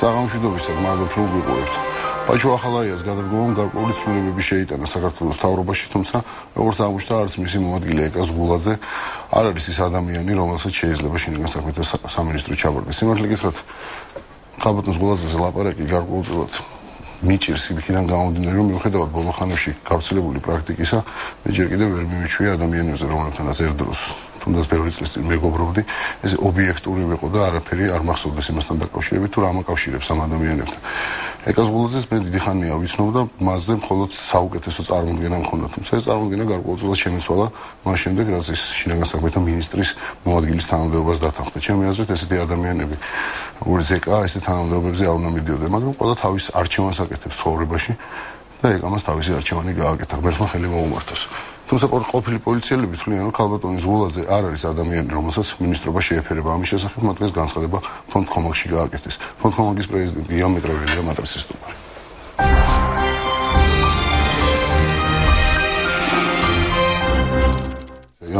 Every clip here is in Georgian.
საღამოშვიდობისა მადლობ რომ გვიყურებთ. ბაჩო ახალაიას გადადგომამ გარკვეული ცვლილებები შეიტანა საქართველოს თავრობაში, თუმცა როგორც აღმოჩნდა, არც მისი მოადგილე ეკას გულაძე არ არის ის ადამიანი, რომელსაც შეიძლება შინაგან საქმეთა სამინისტრო ჩაბარდეს. სიმართლე გითხრათ, ხალბატონს გულაძეზე ლაპარაკი გარკვეულწილად მიჭირს იქიდან გამომდინარე რომ მიუხედავად ბოლო ხანებში გავრცელებული პრაქტიკისა მე ჯერ კიდევ ვერ მივიჩვია ადამიანებზე რომლებთანაც ერთდროს თუნდაც ბევრი წლის წინ მეგობრობდი, ეს ობიექტური ვიყო და არაფერი არ მახსოვდეს იმასთან დაკავშირებით, თუ რა მაკავშირებს ამ ადამიანებთან. ეკას გულაძეს მე დიდი ხანია ვიცნობ და მასზე მხოლოდ საუკეთესო წარმოდგენა მქონდა, თუმცა ეს წარმოდგენა გარკვეულწილად შემეცვალა მას შემდეგ, რაც ის შინაგან საქმეთა ministris მოადგილის თანამდებობას დათანხმდა. ჩემი აზრით ესეთი ადამიანები, როგორც ეკა, ესეთ თანამდებობებზე არ უნდა მიდიოდნენ, მაგრამ ყველა თავის არჩევანს აკეთებს ცხოვრებაში და ეკამას თავისი არჩევანი გააკეთა, ღმერთმა ხელი მოუმართოს. თუმცა ყოფილი პოლიციელები თვლიან რომ ქალბატონის გულაძე არ არის ადამიანი რომელსაც ministrობა შეეფერება. ამის შესახებ მათ დღეს განცხადება ფონდ კომაგში გააკეთეს. ფონდ კომაგის პრეზიდენტი იამეტროველი მატრისის სტუმარი.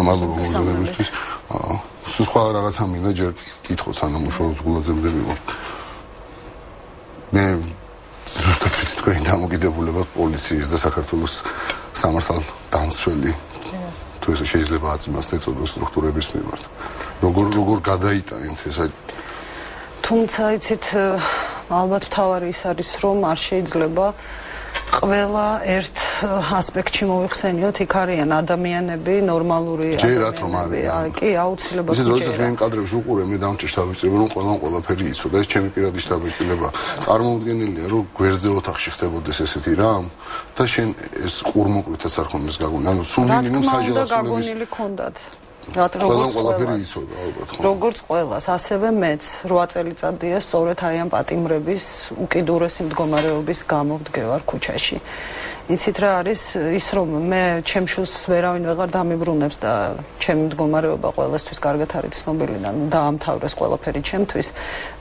ამალო გულაძეებისთვის სულ სხვა რაღაცა მინდა ჯერ კითხო სანამ უშუალოდ გულაძემდე მივა. მე ზუსტად თქვენ დამოკიდებულება პოლიციის და საქართველოს სამართალ დამცველი. თუ ესე შეიძლება აწმას ეწოდოს სტრუქტურების მიმართ. როგორ როგორ გადაიტანეთ ესა თუმცა იცით ალბათ თავარი ის არის რომ არ შეიძლება ყველა ერთ ასპექტში მოიხსენიოთ, იქ არიან ადამიანები, ნორმალური ადამიანები. რომ არიან. კი, აუცილებლად. ისე როდესაც მე იმ კადრებს უყურე, მე დამჭირშთავებწრები რომ ყველა ყველაფერი იცოდა, ეს ჩემი პირადი შთაბეჭდილება. წარმოუდგენელია, რომ გვერდზე ოთახში ხდებოდეს ესეთი რამ და შენ ეს არ ხომ ეს გაგონი. ანუ სულ მინიმუმ საჯელაცნობის გაგონილი ქონდათ. როგორც ყველაფერი იცოდა ალბათ ხო როგორც ყველას ასევე მეც 8 წელიწადია სწორედ აი ამ პატიმრების უკიდურესი მდგომარეობის გამო ვდგევარ ქუჩაში იცით რა არის ის რომ მე ჩემშულს ვერავინ ვეღარ დამიბრუნებს და ჩემი მდგომარეობა ყოველთვის კარგად არის ცნობილი და დაამთავრეს ყველაფერი ჩემთვის.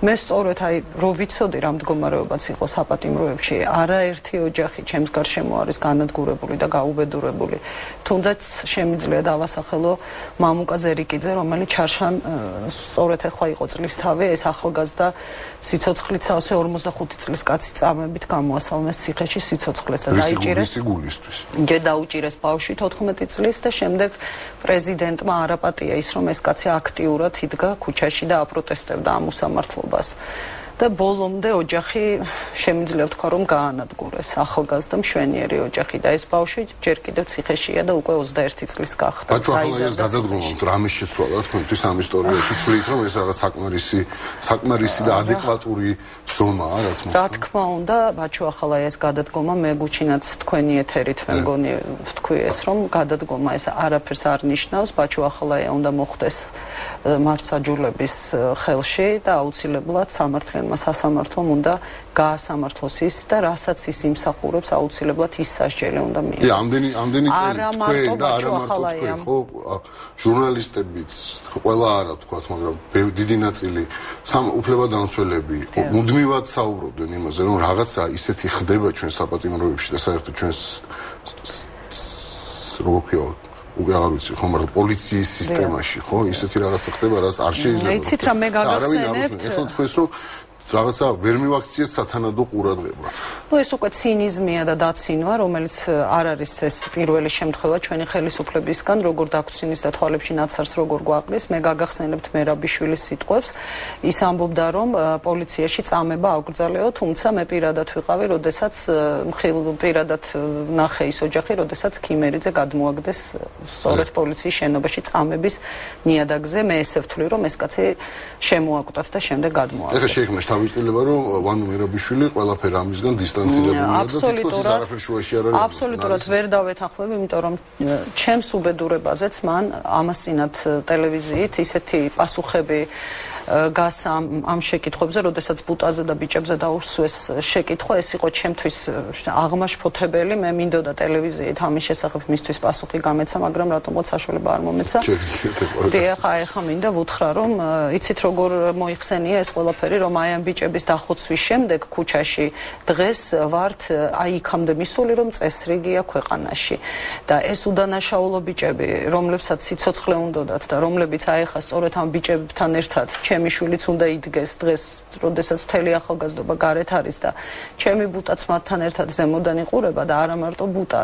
მე სწორედ აი რო ვიცოდი რა მდგომარეობაც იყო საპატიმროებში არაერთი ოჯახი ჩემს გარშემო არის განადგურებული და გაუბედურებული. თუნდაც შემიძლია დავასახელო მამუკა ზერიკიძე რომელიც ჩარშან სწორედ ახლა იყო წლის თავი ეს ახალგაზრდა სიცოცხლით სავსე 45 წლის კაცი წამებით გამოასალმეს ციხეში სიცოცხლეს და დაიჭირეს სიგულისთვის. ჯერ დაუჭირეს ბავშვი 14 წლის და შემდეგ პრეზიდენტმა არაპატია ის რომ ეს კაცი აქტიურად იდგა ქუჩაში და აპროტესტებდა ამ უსამართლობას. და ბოლომდე ოჯახი შემიძლია ვთქვა რომ გაანადგურეს ახალგაზრდა მშვენიერი ოჯახი და ეს ბავშვი ჯერ კიდევ ციხეშია და უკვე 21 წლის გახდა. ბაჭო ახლა ეს გადადგომა რამის შეცვალა თქვენთვის ამ ისტორიაში თვლით რომ ეს რაღაც საკმარისი საკმარისი და ადეკვატური ზომაა რაც მოხდა. რა თქმა უნდა ბაჭო ახლა ეს გადადგომა მე გუჩინაც თქვენი ეთერით მე მგონი ვთქვი ეს რომ გადადგომა ეს არაფერს არ ნიშნავს ბაჭო ახლა უნდა მოხდეს მარცხაჯულების ხელში და აუცილებლად სამართლიანმა სასამართლომ უნდა გაასამართლოს ის და რასაც ის იმსახურებს აუცილებლად ის სასჯელი უნდა მიიღოს. კი, ამდენი ამდენი წელი თქვენ და არა მარტო თქვენ, ხო, ჟურნალისტებიც ყველა არა თქვათ, მაგრამ დიდი ნაწილი სამ უფლებადამცველები მუდმივად საუბრობდნენ იმაზე, რომ რაღაცა ისეთი ხდება ჩვენ საპატიმროებში და საერთოდ ჩვენს როგორ ქვია უკვე აღარ ვიცი ხო მაგრამ პოლიციის სისტემაში ხო? ისეთი რაღაცა ხდება რაც არ შეიძლება იცით რა მე გაგახსენებთ ეხლა თქვენს რომ რაღაცა ვერ მივაქციეთ სათანადო ყურადღება. ნუ ეს უკვე ცინიზმია და დაცინვა, რომელიც არ არის ეს პირველი შემთხვევა ჩვენი ხელისუფლებისგან, როგორ დაგცინეს და თვალებში ნაცარს როგორ გვაყრის. მე გაგახსენებთ მერაბიშვილის სიტყვებს. ის ამბობდა, რომ პოლიციაში წამება აგრძელეო, თუმცა მე პირადად ვიყავი, როდესაც მხილ პირადად ნახე ის ოჯახი, როდესაც ქიმერიძე გადმოაგდეს სწორედ პოლიციის შენობაში წამების ნიადაგზე. მე ესე ვთვლი, რომ ეს კაცი შემოაკვდათ და შემდეგ გადმოაგდეს. ეხლა შეიქმნა დავიწყილება რომ ვანო მერაბიშვილი ყველაფერ ამისგან დისტანცირებულია და თითქოს ის არაფერ შუაში არ არის აბსოლუტურად ვერ დავეთანხმები იმიტომ რომ ჩემს უბედურებაზეც მან ამასინათ ტელევიზიით ისეთი პასუხები გას ამ ამ შეკითხვებზე, როდესაც ბუტაზე და ბიჭებზე დაუსვეს შეკითხვა, ეს იყო ჩემთვის აღმაშფოთებელი, მე მინდოდა ტელევიზიით ამის შესახებ მისთვის პასუხი გამეცა, მაგრამ რატომღაც საშუალება არ მომეცა. დი ახლა ახლა მინდა ვუთხრა, რომ იცით როგორ მოიხსენია ეს ყველაფერი, რომ აი ამ ბიჭების დახოცვის შემდეგ ქუჩაში დღეს ვართ აი იქამდე მისული, რომ წესრიგია ქვეყანაში. და ეს უდანაშაულო ბიჭები, რომლებსაც სიცოცხლე უნდათ და რომლებიც აი ახლა სწორედ ამ ბიჭებთან ერთად ჩემ ჩემი შვილიც უნდა იდგეს დღეს, როდესაც მთელი ახალგაზრდობა გარეთ არის და ჩემი ბუტაც მათთან ერთად ზემოდან იყურება და არა მარტო ბუტა.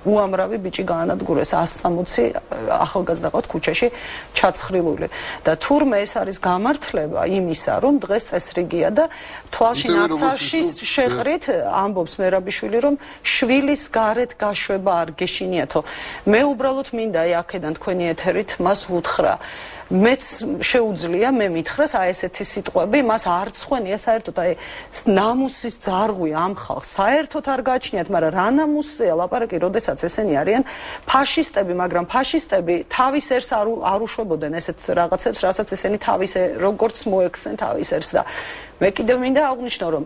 უამრავი ბიჭი გაანადგურეს 160 ახალგაზრდა ყავთ ქუჩაში ჩაცხრილული. და თურმე ეს არის გამართლება იმისა რომ დღეს წესრიგია და თვალში ნაცარში შეყრით ამბობს მერაბიშვილი რომ შვილის გარეთ გაშვება არ გეშინიათო. მე უბრალოდ მინდა აი აქედან თქვენი ეთერით მას ვუთხრა მეც შეუძლია მე მითხრას აი ესეთი სიტყვები მას არ წხვენია საერთოდ აი ნამუსის ძარღვი ამ ხალხს. საერთოდ არ გააჩნიათ მაგრამ რა ნამუსია? ლაპარაკი როდესაც ესენი არიან ფაშისტები მაგრამ ფაშისტები თავის ერს არ არ უშვებოდნენ ესეთ რაღაცებს რასაც ესენი თავის როგორც მოექცენ თავის ერს და მე კიდევ მინდა აღვნიშნო რომ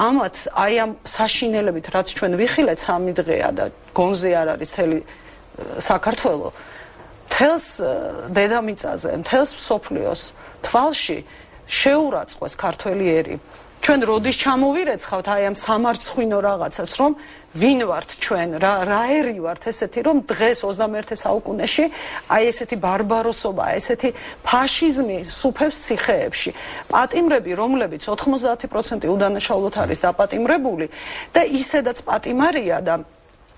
ამათ აი ამ საშინელებით რაც ჩვენ ვიხილეთ სამი დღეა და გონზე არ არის თელი საქართველოს თელს დედამიწაზე, თელს სოფლიოს თვალში შეურაცხყვეს ქართველი ერი. ჩვენ როდის ჩამოვირეცხავთ აი ამ სამარცხვინო რაღაცას, რომ ვინ ვართ ჩვენ, რა რა ერი ვართ ესეთი, რომ დღეს 21 საუკუნეში აი ესეთი ბარბაროსობა, ესეთი ფაშიზმი სუფევს ციხეებში. პატიმრები, რომლებიც 90% უდანაშაულოდ არის დაპატიმრებული და ისედაც პატიმარია და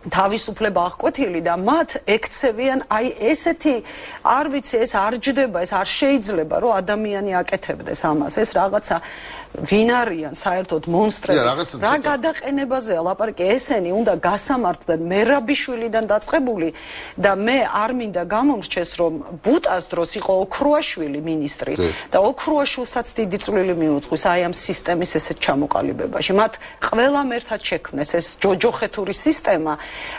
თავისუფლება აღკვეთილი და მათ ექცევიან აი ესეთი არ ვიცი ეს არ ჯდება ეს არ შეიძლება რომ ადამიანი აკეთებდეს ამას. ეს რაღაცა ვინ არიან საერთოდ მონსტრები. რა გადაყენებაზეა ლაპარაკი ესენი უნდა გასამართლდნენ მერაბიშვილიდან დაწყებული და მე არ მინდა გამომრჩეს რომ ბუტას დროს იყო ოქრუაშვილი ministri და ოქრუაშვილსაც დიდი წვლილი მიუძღვის აი ამ სისტემის ესეთ ჩამოყალიბებაში. მათ ყველამ ერთად შექმნეს ეს ჯოჯოხეთური სისტემა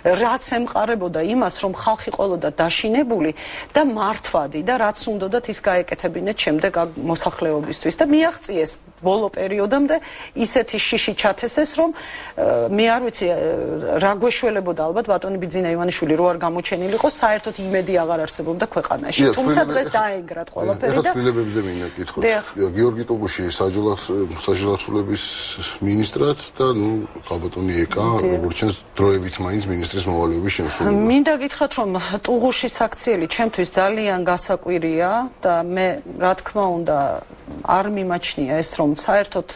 რაც ემყარებოდა იმას რომ ხალხი ყოლოდა დაშინებული და მართვადი და რაც უნდათ ის გაეკეთებინეთ შემდეგ მოსახლეობისთვის და მიაღწიეს ბოლო პერიოდამდე ისეთი შიში ჩათესეს რომ მე არ ვიცი რა გვეშველებოდა ალბათ ბატონი ბიძინა ივანიშვილი რო არ გამოჩენილიყო საერთოდ იმედი აღარ არსებობდა ქვეყანაში. თუმცა დღეს დაენგრათ ყველაფერი და ეხლა ცვლილებებზე მინდა კითხოთ გიორგი ტობუში საჯელახსულების მინისტრად და ნუ ხალბატონი ეკა როგორც ჩანს დროებით მაინც მინისტრის მოვალეობის შემსრულებლად მინდა გითხრათ რომ ტუღუშის აქციელი ჩემთვის ძალიან გასაკვირია და მე რა თქმა უნდა არ მიმაჩნია ეს რომ საერთოდ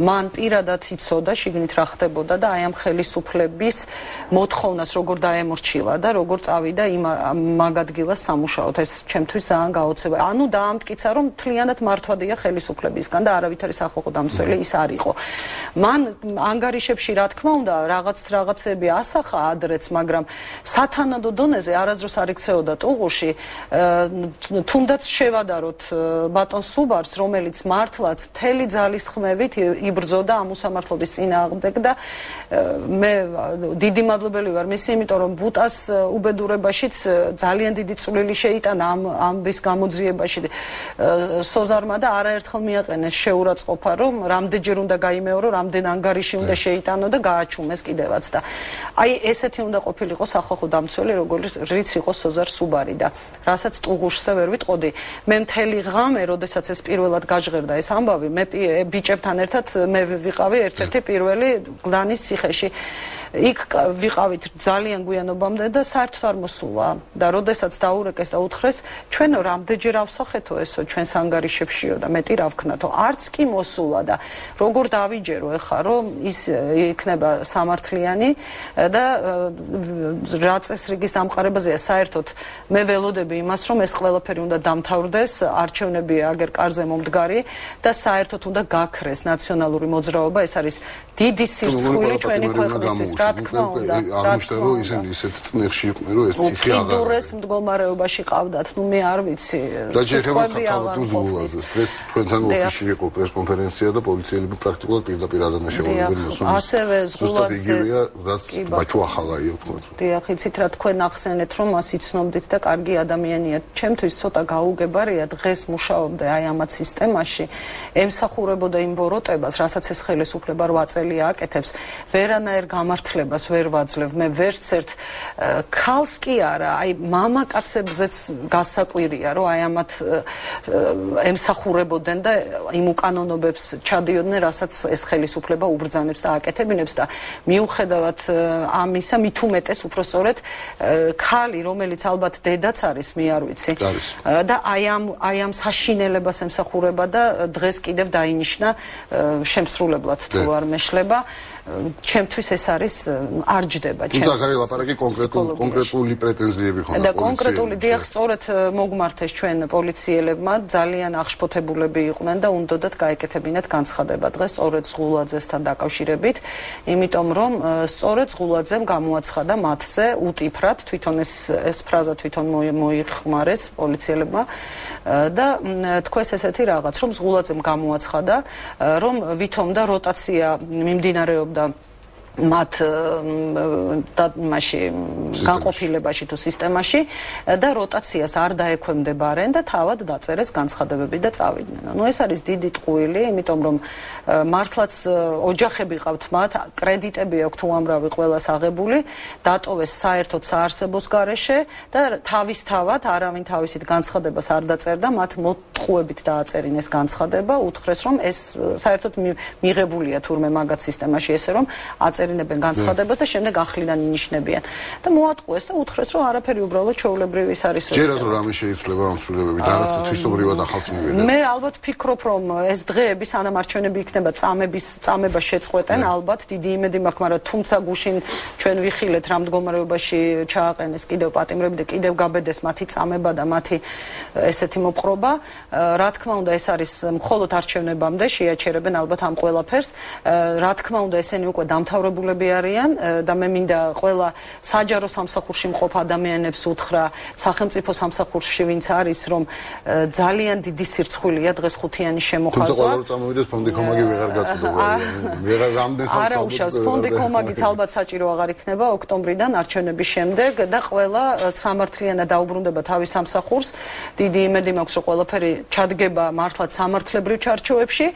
მან პირადად იცოდა შიგნით რა ხდებოდა და აი ამ ხელისუფლების მოთხოვნას როგორ დაემორჩილა და როგორ წავიდა იმ მაგადგილას სამუშაოდ ეს ჩემთვის ძალიან გაოცება. ანუ დაამტკიცა რომ თლიანად მართვადია ხელისუფლებისგან და არავით არის ახალ დამცველი ის არ იყო. მან ანგარიშებში რა თქმა უნდა რაღაც რაღაცები ასახა ადრეც, მაგრამ სათანადო დონეზე არასდროს არ იქცეოდა ტუღუში თუნდაც შევადაროთ ბატონ სუბარს რომელიც მართლაც მთელი ძალის ხმევით იბრძოდა ამ უსამართლობის წინააღმდეგ და მე დიდი მადლობელი ვარ მისი, იმიტომ რომ ბუტას უბედურებაშიც ძალიან დიდი წვლილი შეიტანა ამ ამბის გამოძიებაში სოზარმა და არაერთხელ მიაყენეს შეურაცხყოფა, რომ რამდენჯერ უნდა გაიმეორო, რამდენ ანგარიში უნდა შეიტანო და გააჩუმეს კიდევაც და აი ესეთი უნდა ყოფილიყო სახალხო დამცველი, როგორც რიც იყო სოზარ სუბარი და რასაც ტუღუშზე ვერ ვიტყოდი. მე მთელი ღამე, როდესაც ეს პირველად გაჟღერდა ეს ამბავი, მე ბიჭებთან ერთად მე ვიყავი ერთ-ერთი პირველი გლანის ციხეში. იქ ვიყავით ძალიან გვიანობამდე და საერთოდ არ მოსულა. და როდესაც დაურეკეს და უთხრეს ჩვენო რამდენჯერ ავსახეთო ესო ჩვენს ანგარიშებშიო და მეტი რა ვქნათო? არც კი მოსულა და როგორ დავიჯერო ეხა რომ ის იქნება სამართლიანი და რა წესრიგის დამყარებაზეა? საერთოდ მე ველოდები იმას რომ ეს ყველაფერი უნდა დამთავრდეს არჩევნები აგერ კარზე მომდგარი და საერთოდ უნდა გაქრეს ნაციონალური მოძრაობა. ეს არის დიდი სირცხული ჩვენი ქვეყნისთვის რა თქმა უნდა აღმოჩნდა რომ ისინი ისეთ წნეხში იყვნენ რომ ეს ციხე აღარ უკიდურეს მდგომარეობაში ყავდათ. ნუ მე არ ვიცი და შეიძლება ქალბატონ ზულაზეს დღეს თქვენთან ოფისში იყო პრეს კონფერენცია და პოლიციელები პრაქტიკულად პირდაპირ ადანაშაულებდნენ მოსულს ასევე ზულაძე რაც ბაჩუ ახალაიო თქო დიახ იცით რა თქვენ ახსენეთ რომ მას იცნობდით და კარგი ადამიანია. ჩემთვის ცოტა გაუგებარია დღეს მუშაობდე აი ამათ სისტემაში. ემსახურებოდა იმ ბოროტებას რასაც ეს ხელისუფლება 8 წელი აკეთებს. ვერანაირ გამართ გაფრთხილებას ვერ ვაძლევ. მე ვერც ერთ ქალს კი არა, აი მამაკაცებზეც გასაკვირია, რომ აი ამათ ემსახურებოდნენ და იმ უკანონობებს ჩადიოდნენ, რასაც ეს ხელისუფლება უბრძანებს და აკეთებინებს და მიუხედავად ამისა, მით უმეტეს უფრო სწორედ ქალი, რომელიც ალბათ დედაც არის, მე არ ვიცი. და აი ამ აი ამ საშინელებას ემსახურება და დღეს კიდევ დაინიშნა შემსრულებლად თუ არ მეშლება. ჩემთვის ეს არის არ ჯდება ჩემს თუმცა ხარი ლაპარაკი კონკრეტულ კონკრეტული პრეტენზიები ხონდა და კონკრეტული დიახ სწორედ მოგმართეს ჩვენ პოლიციელებმა. ძალიან აღშფოთებულები იყვნენ და უნდათ გაეკეთებინათ განცხადება დღეს სწორედ ზღულაძესთან დაკავშირებით. იმიტომ რომ სწორედ ზღულაძემ გამოაცხადა მათზე უტიფრად თვითონ ეს ეს ფრაზა თვითონ მოიხმარეს პოლიციელებმა. და თქვენს ესეთი რაღაც რომ ზღულაძემ გამოაცხადა რომ ვითომ და როტაცია მიმდინარეობდა მათ და მასში განყოფილებაში თუ სისტემაში და როტაციას არ დაექვემდებარენ და თავად დაწერეს განცხადებები და წავიდნენ. ანუ ეს არის დიდი ტყუილი, იმიტომ რომ მართლაც ოჯახები ყავთ მათ, კრედიტები აქვთ უამრავი ყველას აღებული, დატოვეს საერთოდ საარსებოს გარეშე და თავისთავად არავინ თავისით განცხადებას არ დაწერდა, მათ მოტყუებით დააწერინეს განცხადება, უთხრეს რომ ეს საერთოდ მიღებულია თურმე მაგათ სისტემაში ესე რომ აწერ აფერინებენ განცხადებას და შემდეგ ახლიდან ინიშნებიან. და მოატყუეს და უთხრეს რომ არაფერი უბრალოდ ჩაოლებრივი ის არის ჯერად რომ რამე შეიძლება ამ ცვლილებებით? რაღაც თვისობრივად ახალს მივიღეთ მე ალბათ ფიქრობ რომ ეს დღეები სანამ არჩევნები იქნება წამების წამება შეწყვეტენ. ალბათ დიდი იმედი მაქვს მაგრამ თუმცა გუშინ ჩვენ ვიხილეთ რამ მდგომარეობაში ჩააყენეს კიდევ პატიმრები და კიდევ გაბედეს მათი წამება და მათი ესეთი მოპყრობა რა თქმა უნდა ეს არის მხოლოდ არჩევნებამდე შეაჩერებენ ალბათ ამ ყველაფერს რა თქმა უნდა ესენი უკვე დამთავრებული დაკავებულები არიან და მე მინდა ყველა საჯარო სამსახურში მყოფ ადამიანებს უთხრა სახელმწიფო სამსახურში ვინც არის რომ ძალიან დიდი სირცხვილია დღეს ხუთიანი შემოხაზვა. თუმცა ყველა რო წამოვიდეს ფონდი კომაგი ვეღარ გაწუდება. ვეღარ რამდენ ხანს არა უშავს ფონდი კომაგიც ალბათ საჭირო აღარ იქნება ოქტომბრიდან არჩევნების შემდეგ და ყველა სამართლიანად დაუბრუნდება თავის სამსახურს. დიდი იმედი მაქვს რომ ყველაფერი ჩადგება მართლაც სამართლებრივ ჩარჩოებში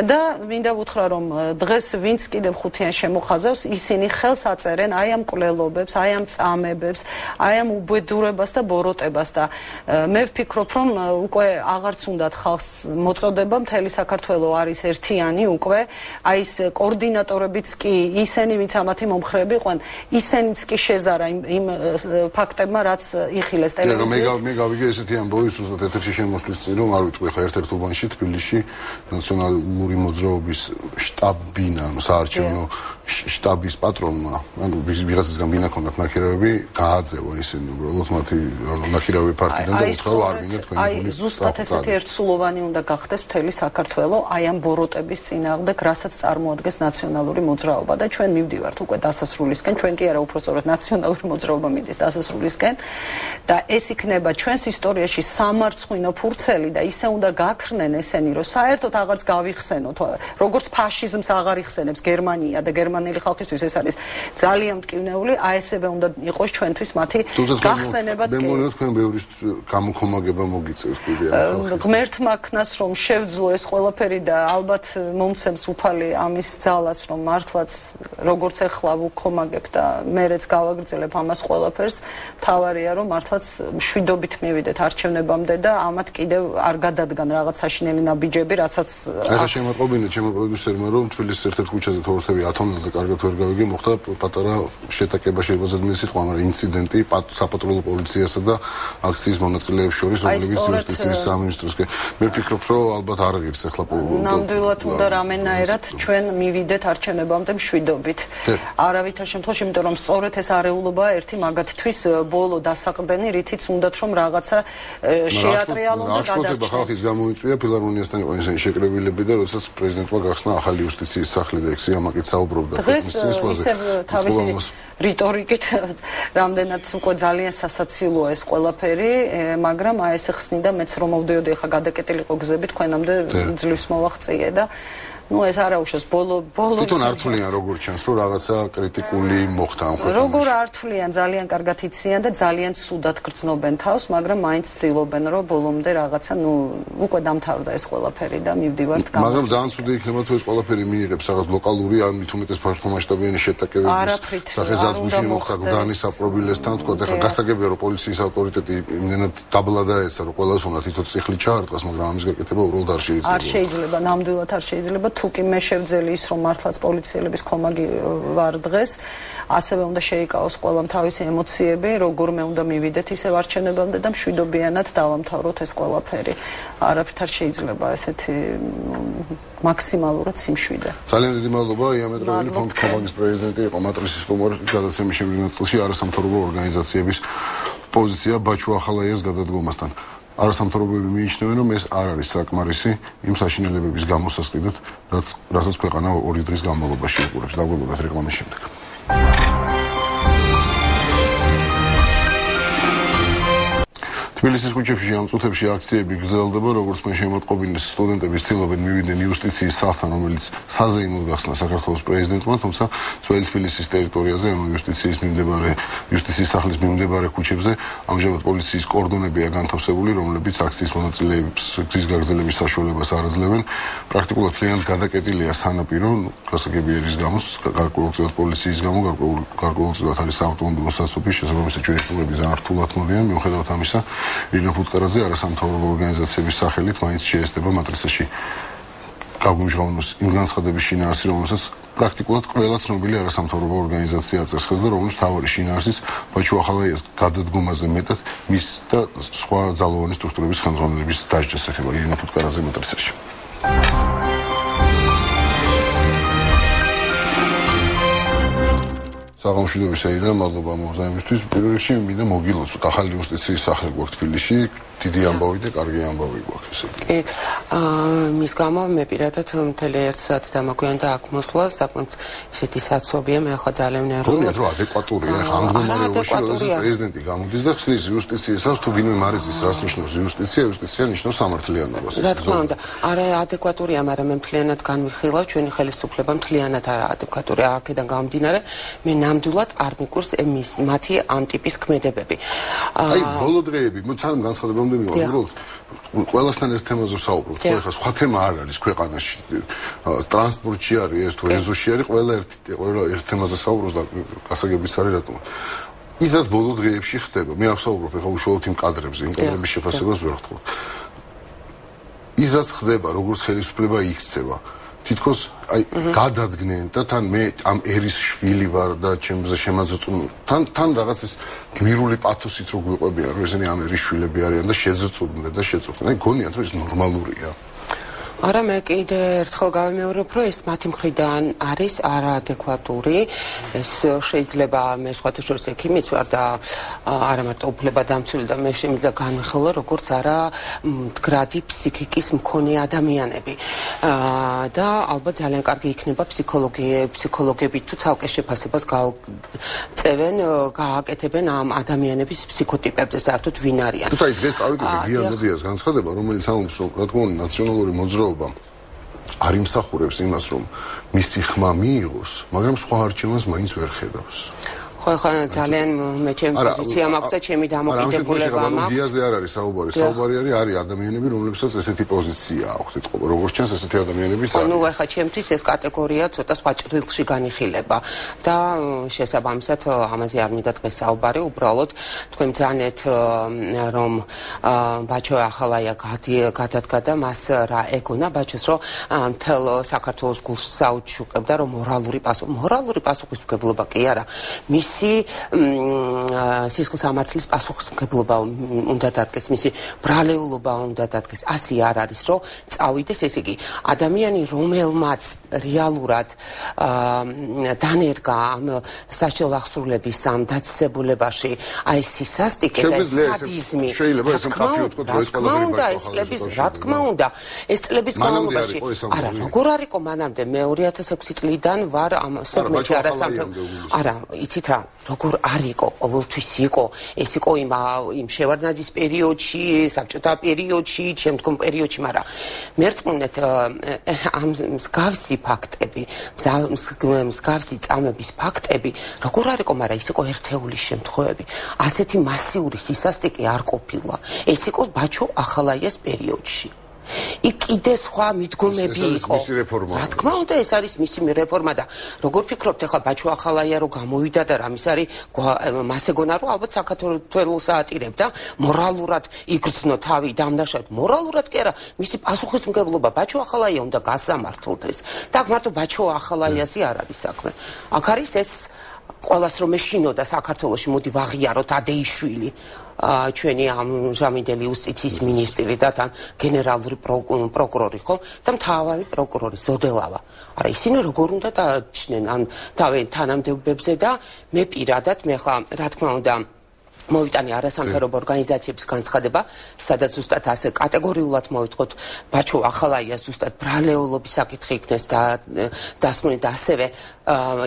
და მინდა ვუთხრა რომ დღეს ვინც კიდევ ხუთიან შემოხაზა აზრს ისინი ხელს აწერენ აი ამ კვლელობებს, აი ამ წამებებს, აი ამ უბედურებას და ბოროტებას და მე ვფიქრობ რომ უკვე აღარც უნდათ ხალხს მოწოდება მთელი საქართველოს არის ერთიანი უკვე. აი ეს კოორდინატორებიც კი ისინი ვინც ამათი მომხრეები იყვნენ ისინიც კი შეზარა იმ იმ ფაქტებმა რაც იხილეს ტელევიზიაში. მე მე გავიგე ესეთი ამბავი უბრალოდ ეთერში შემოსვლის წინ რომ არ ვიტყვი ხა ერთ-ერთ უბანში თბილისში ნაციონალური მოძრაობის შტაბინა საარჩევნო შტაბის პატრონმა, ანუ ვიღაცისგან ვინა ქონდათ ნახირავები, გააძევა ისინი უბრალოდ მათი ნახირავი პარტიდან და უთხრა არ მინდა თქვენი გული. აი ზუსტად ესეთი ერთსულოვანი უნდა გახდეს მთელი საქართველოს აი ამ ბოროტების წინააღმდეგ, რასაც წარმოადგენს ნაციონალური მოძრაობა. და ჩვენ მივდივართ უკვე დასასრულისკენ, ჩვენ კი არა უბრალოდ ნაციონალური მოძრაობა მიდის დასასრულისკენ. და ეს იქნება ჩვენს ისტორიაში სამარცხვინო ფურცელი და ისე უნდა გაქრნენ ესენი, რომ საერთოდ აღარც გავიხსენოთ, როგორც ფაშიზმს აღარ იხსენებს გერმანია და გერმანელი ხალხისთვის ეს არის ძალიან მტკივნეული, აი ესევე უნდა იყოს ჩვენთვის მათი გახსენებაც. მე მგონია თქვენ ბევრი გამოხომაგება მოგიწევს კიდე ახლა. ღმერთმა ქნას რომ შევძლო ეს ყველაფერი და ალბათ მომცემს უფალი ამის ძალას რომ მართლაც როგორც ეხლა ვუქომაგებ და მერეც გავაგრძელებ ამას ყველაფერს, თავარია რომ მართლაც შვიდობით მივიდეთ არჩევნებამდე და ამათ კიდევ არ გადადგან რაღაც საშინელი ნაბიჯები, რაცაც ახლა შემოწყობინა ჩემო პროდიუსერმა რომ თბილისის ერთ-ერთ ქუჩაზე თოროსტები 10 ათონელზე კარგად ვერ გავიგე, მოხდა პატარა შეტაკება შეიძლება მე სიტყვა, მაგრამ ინციდენტი საპატრულო პოლიციასა და აქციის მონაწილეებს შორის, რომლებიც იუსტიციის სამინისტროსკენ. მე ვფიქრობ, რომ ალბათ არ აღიქს ახლა ნამდვილად უნდა რამენაერად ჩვენ მივიდეთ არჩევნებამდე მშვიდობით. არავითარ შემთხვევაში, იმიტომ რომ სწორედ ეს არეულობა ერთი მაგათთვის ბოლო დასაყრდენი, რითიც უნდათ რომ რაღაცა შეატრიალონ და გადარჩენ. აშკოთება ხალხის გამოიწვია ფილარმონიასთან იყო ისინი შეკრებილები და როდესაც პრეზიდენტმა გახსნა ახალი იუსტიციის სახლი და ექსი ამაკეთ საუბრობ ფიქრობდა დღეს ისე თავისი რიტორიკით რამდენად უკვე ძალიან სასაცილოა ეს ყველაფერი მაგრამ აი ეს ხსნი და მეც რომ მოვდიოდი ხა გადაკეტილიყო გზები თქვენამდე ძლივს მოვახციე და ну ეს არაუშავს ბოლო ბოლო თვითონ ართულიან როგორ ჩანს რომ რაღაცა კრიტიკული მოხდა ამ ქვეყანაში როგორ ართულიან ძალიან კარგად იციან და ძალიან ცუდად გრძნობენ თავს მაგრამ მაინც ცდილობენ რომ ბოლომდე რაღაცა ну უკვე დამთავრდა ეს ყველაფერი და მივდივართ გამო მაგრამ ძალიან ცუდი იქნება თუ ეს ყველაფერი მიიღებს რაღაც ლოკალური ან მით უმეტეს ფართომასშტაბიანი შეტაკებების სახეზაც გუშინ მოხდა გდანის აპრობილესთან თქო და ხა გასაგებია რომ პოლიციის ავტორიტეტი იმენად დაბლა დაეცა რომ ყველას უნდა თვითონ ციხლი ჩაარტყას მაგრამ ამის გაკეთება უბრალოდ არ შეიძლება არ შეიძლება ნამდვილად არ შეიძლება თუ კი მე შევძელი ის რომ მართლაც პოლიციელების კომაგი ვარ დღეს ასევე უნდა შეიკავოს ყველამ თავისი ემოციები როგორმე უნდა მივიდეთ ისევ არჩენებამდე და მშვიდობიანად დავამთავროთ ეს ყველაფერი. არაფრით არ შეიძლება ესეთი მაქსიმალურად სიმშვიდე. ძალიან დიდი მადლობა. იამეტროველი ფონდ კომაგის პრეზიდენტი იყო მატრისის სტუმარი გადაცემის შემდგომ წელში არასამთავრობო ორგანიზაციების პოზიცია ბაჩუ ახალაიას გადადგომასთან არასამთავრობოები მიიჩნევენ, რომ ეს არ არის საკმარისი იმ საშინელებების გამოსასყიდად, რაც რასაც ქვეყანა ორი დღის განმავლობაში უყურებს. დაგველოდათ რეკლამის შემდეგ. თბილისის ქუჩებში ამ წუთებში აქციები გრძელდება, როგორც მე შემოტყობინეს სტუდენტების ცდილობენ მივიდნენ იუსტიციის სახლთან, რომელიც საზეიმოდ გახსნა საქართველოს პრეზიდენტმა, თუმცა ძველი თბილისის ტერიტორიაზე, ანუ იუსტიციის მიმდებარე იუსტიციის სახლის მიმდებარე ქუჩებზე ამჟამად პოლიციის კორდონებია განთავსებული, რომლებიც აქციის მონაწილეებს გზის გაგრძელების საშუალებას არ აძლევენ. პრაქტიკულად ძალიან გადაკეტილია სანაპირო, გასაგებია ის გამოს, გარკვეულწილად პოლიციის გამო, გარკვეულწილად არის ავტომობილო სასოფი, შესაბამისად ჩვენი სტუმრები ძალიან რთულად მოდიან, მიუხედავად ამისა, ირინა ფუტკარაძე არასამთავრობო ორგანიზაციების სახელით მაინც შეესწება მატრიცაში გაგუმჟღავნოს იმ განცხადების შინაარსი, რომელსაც პრაქტიკულად ყველა ცნობილი არასამთავრობო ორგანიზაცია აწევს ხელს და რომლის თავი შინაარსის ბაჩუ ახალაიას გადადგომაზე მეტად მის და სხვა ძალოვანი სტრუქტურების ხელმძღვანელების დაჯდას ეხება ირინა ფუტკარაძე მატრიცაში. საღამოშიდობის ეირნა მადლობა მოგზაურობისთვის. პირველ რიგში მინდა მოგილოცოთ ახალი იუსტიციის სახე გვაქვს თბილისში. დიდი ამბავი და კარგი ამბავი გვაქვს ესე. კი. აა მის გამო მე პირადად მთელი ერთ საათი დამაგვიანდა აქ მოსვლა, საკმაოდ ისეთი საცობია, მე ახლა ძალიან ნერვული. გონიათ რომ ადეკვატურია, ხა ამ მდგომარეობაში პრეზიდენტი გამოდის და ხსნის იუსტიციისას თუ ვინმე მარიზის რას ნიშნავს იუსტიცია, იუსტიცია ნიშნავს სამართლიანობას. რა თქმა უნდა, არა ადეკვატურია, მაგრამ მე მთლიანად განვიხილავ ჩვენი ხელისუფლება მთლიანად არა ადეკვატურია აქედან გამომდინარე. მე ნამდვილად არ მიკვირს მის მათი ამ ტიპის ქმედებები. აი, ბოლო დღეები, მოწამ განცხადება რამდენი ვარ უბრალოდ ყველასთან ერთ თემაზე ვსაუბრობ ხო ეხლა სხვა თემა არ არის ქვეყანაში. ტრანსპორტში არის ეს თუ ეზოში არის ყველა ერთ ყველა ერთ თემაზე საუბრობს და გასაგებიც არის რატომ? ისაც ბოლო დღეებში ხდება მე ავსაუბრობ ეხლა უშუალოდ იმ კადრებზე იმ კადრების შეფასებას ვერ ვთქვი ისაც ხდება როგორც ხელისუფლება იქცევა თითქოს აი გადადგნენ და თან მე ამ ერის შვილი ვარ და ჩემზე შემაძრწუნ თან თან რაღაც ეს გმირული პათოსით რო გვიყვებიან რომ ესენი ამ ერის შვილები არიან და შეძრწუნდნენ და შეწუხდნენ. აი გონიათ რომ ეს ნორმალურია არა მე კიდე ერთხელ გავიმეორებ რომ ეს მათი მხრიდან არის არაადეკვატური. ეს შეიძლება მე სხვათა შორის ექიმიც ვარ და არა მარტო უფლება დამცველი და მე შემიძლია განვიხილო როგორც არა მდგრადი ფსიქიკის მქონე ადამიანები. და ალბათ ძალიან კარგი იქნება ფსიქოლოგი ფსიქოლოგები თუ ცალკე შეფასებას გავწევენ გააკეთებენ ამ ადამიანების ფსიქოტიპებზე საერთოდ ვინ არიან. თუ აი დღეს წავიდე გიანდოდიას განცხადება რომელიც ამბობს რომ რა თქმა უნდა ნაციონალური მოძრაობა მოსახლეობა არ იმსახურებს იმას, რომ მისი ხმა მიიღოს, მაგრამ სხვა არჩევანს მაინც ვერ ხედავს. ხო ხო ძალიან მე ჩემი პოზიცია მაქვს და ჩემი დამოკიდებულება მაქვს. დიაზე არ არის საუბარი, საუბარი არის არის ადამიანები, რომლებსაც ესეთი პოზიცია აქვს, ეთყო, როგორც ჩანს ესეთი ადამიანები არის. ну ახლა ჩემთვის ეს კატეგორია ცოტა სხვა ჭრილში განიხილება და შესაბამისად ამაზე არ მინდა დღეს საუბარი, უბრალოდ თქვენ ძალეთ რომ ბაჩო ახალაია გადადგა და მას რა ეკონა ბაჩოს რომ მთელ საქართველოს გულს საუჩუყებდა რომ მორალური პასუხი მორალური პასუხისმგებლობა კი არა მის მისი სისხლის ამართლის პასუხისმგებლობა უნდა დადგეს, მისი ბრალეულობა უნდა დადგეს. ასე არ არის, რომ წავიდეს, ესე იგი, ადამიანი, რომელმაც რეალურად დანერგა ამ საშელახსრულების ამ დაწესებულებაში, აი სისასტიკე და სადიზმი. შეიძლება ეს მკაფიო თქო, რომ ეს ყველაფერი ბაჭყალებს. რა თქმა უნდა, ეს წლების განმავლობაში არა, როგორ არისო მანამდე მე 2006 წლიდან ვარ ამ სეგმენტში არასამთავრობო არა, იცით რა, როგორ არ იყო ყოველთვის იყო. ეს იყო იმ იმ შევარდნაძის პერიოდში საბჭოთა პერიოდში შემდგომ პერიოდში მაგრამ მერწმუნეთ ამ მსგავსი ფაქტები მსგავსი წამების ფაქტები როგორ არ იყო მაგრამ ის იყო ერთეული შემთხვევები. ასეთი მასიური სისასტიკე არ ყოფილა. ეს იყო ბაჩო ახალაიას პერიოდში იქ კიდე სხვა მიდგომები იყო. რა თქმა უნდა, ეს არის მისი რეფორმა და როგორ ფიქრობთ ახლა ბაჩო ახალაია რო გამოვიდა და რამის არის მასეგონა რო ალბათ საქართველოს აატირებდა მორალურად იგრძნო თავი დამნაშავედ მორალურად კი არა მისი პასუხისმგებლობა ბაჩო ახალაია უნდა გასამართლდეს და აქ მარტო ბაჩო ახალაიაზე არ არის საქმე. აქ არის ეს ყოველას რომ ეშინოდა საქართველოსში მოდი ვაღიაროთ ადეიშვილი. ჩვენი ამჟამინდელი იუსტიციის მინისტრი და თან გენერალური პროკურორი ხო? და მთავარი პროკურორი ზოდელავა. არა ისინი როგორ უნდა დაჩნენ ან თავენ თანამდებობებზე და მე პირადად მე ხა რა თქმა უნდა მოვიტანე არასამთავრობო ორგანიზაციების განცხადება, სადაც ზუსტად ასე კატეგორიულად მოვიტყოთ, ბაჩო ახალაია ზუსტად ბრალეულობის საკითხი იქნეს და დასმული და ასევე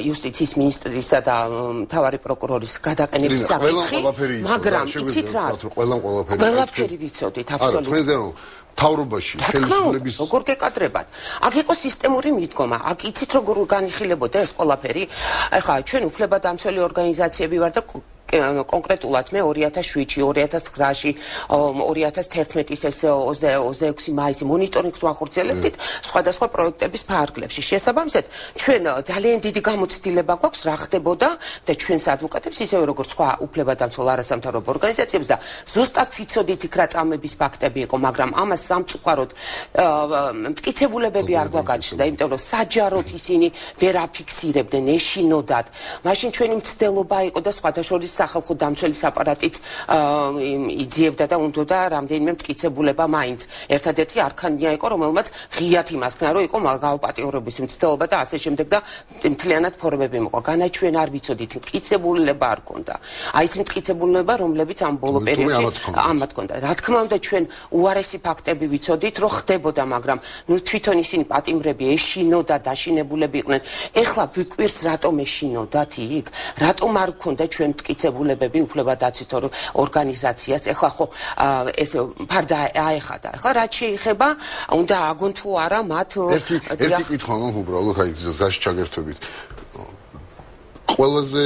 იუსტიციის მინისტრისა და მთავარი პროკურორის გადაყენების საკითხი, მაგრამ იცით რა? ყველამ ყველაფერი ყველაფერი ვიცოდით, აბსოლუტურად. არა, თქვენზე რომ თავრობაში ხელისუფლების როგორ გეკადრებათ? აქ იყო სისტემური მიდგომა. აქ იცით როგორ განიხილებოდა ეს ყველაფერი? ეხლა ჩვენ უფლებადამცველი ორგანიზაციები ვარ და კონკრეტულად მე 2007-ში, 2009-ში, 2011-ის ეს 26 მაისი მონიტორინგს ვახორციელებდით სხვადასხვა პროექტების ფარგლებში. შესაბამისად, ჩვენ ძალიან დიდი გამოცდილება გვაქვს რა ხდებოდა და ჩვენს ადვოკატებს ისევე როგორც სხვა უფლებადამცველ არასამთავრობო ორგანიზაციებს და ზუსტად ვიცოდით იქ რა წამების ფაქტები იყო, მაგრამ ამას სამწუხაროდ მტკიცებულებები არ გვაგაჩნდა, იმიტომ რომ საჯაროდ ისინი ვერ აფიქსირებდნენ, ეშინოდათ. მაშინ ჩვენი მცდელობა იყო და სხვადასხვა სახალხო დამცველის აპარატიც იძიებდა და უნდოდა რამდენიმე მტკიცებულება მაინც. ერთადერთი არქანია იყო, რომელმაც ღიათ იმასქნა, რომ იყო გაუპატიურების მცდელობა და ასე შემდეგ და მთლიანად ფორმები მოყვა. განა ჩვენ არ ვიცოდით, მტკიცებულება არ ქონდა. აი ეს მტკიცებულება, რომლებიც ამ ბოლო პერიოდში ამათ ქონდა. რა თქმა უნდა, ჩვენ უარესი ფაქტები ვიცოდით, რომ ხდებოდა, მაგრამ ნუ თვითონ ისინი პატიმრები ეშინოდა, დაშინებულები იყვნენ. ეხლა გვიკვირს რატომ ეშინოდათ იქ? რატომ არ ქონდა ჩვენ მტკიცებულება? ღირებულებები უფლებადაცვით ორგანიზაციას. ეხლა ხო ეს ფარდა აეხადა. ეხლა რა შეიძლება უნდა აგონ თუ არა მათ ერთი ერთი კითხვა მომ უბრალოდ აი ზაში ჩაგერთვებით. ყველაზე